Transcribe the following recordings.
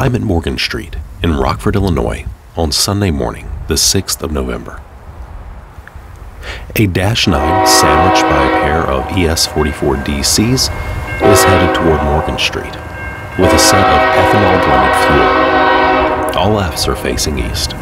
I'm at Morgan Street in Rockford, Illinois on Sunday morning, the 6th of November. A Dash 9 sandwiched by a pair of ES44 DCs is headed toward Morgan Street with a set of ethanol blended fuel. All Fs are facing east.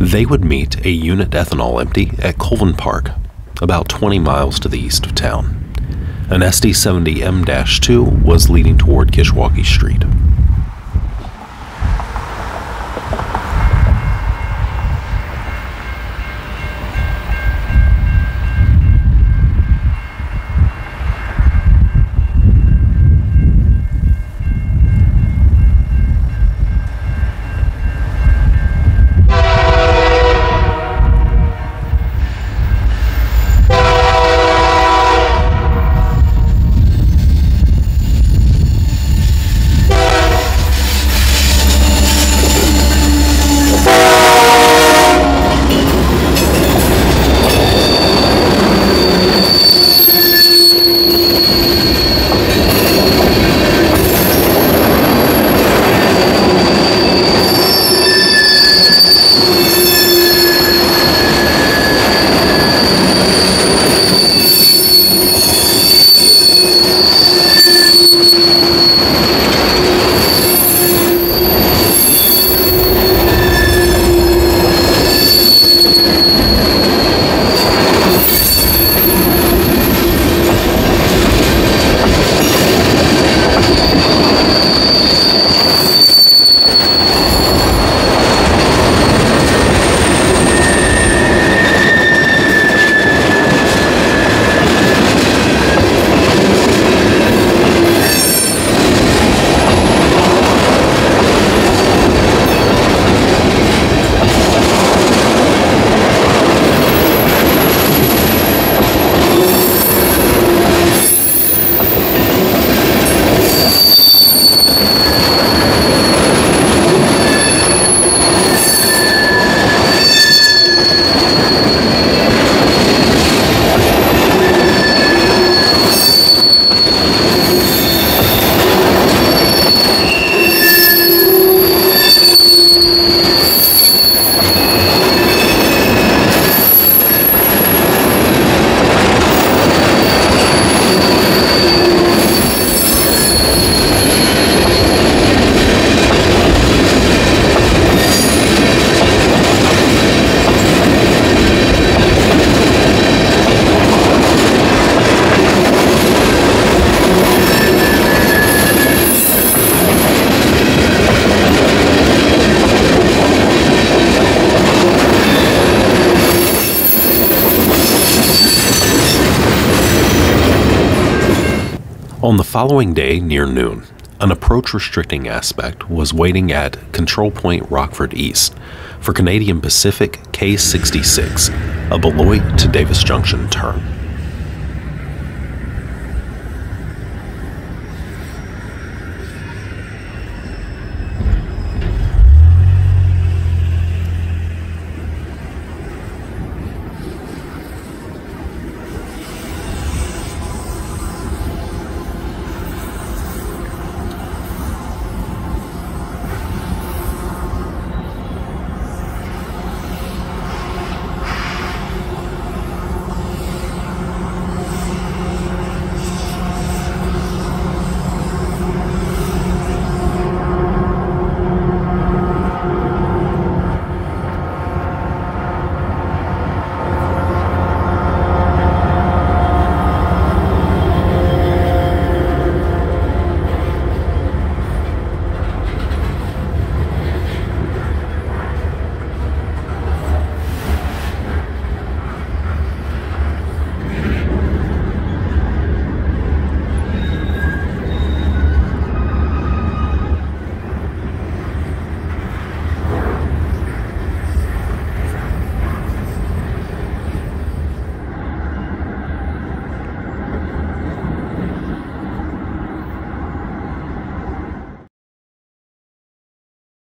They would meet a unit ethanol empty at Colvin Park, about 20 miles to the east of town. An SD 70 M 2 was leading toward Kishwaukee Street. On the following day, near noon, an approach restricting aspect was waiting at Control Point Rockford East for Canadian Pacific K66, a Beloit to Davis Junction turn.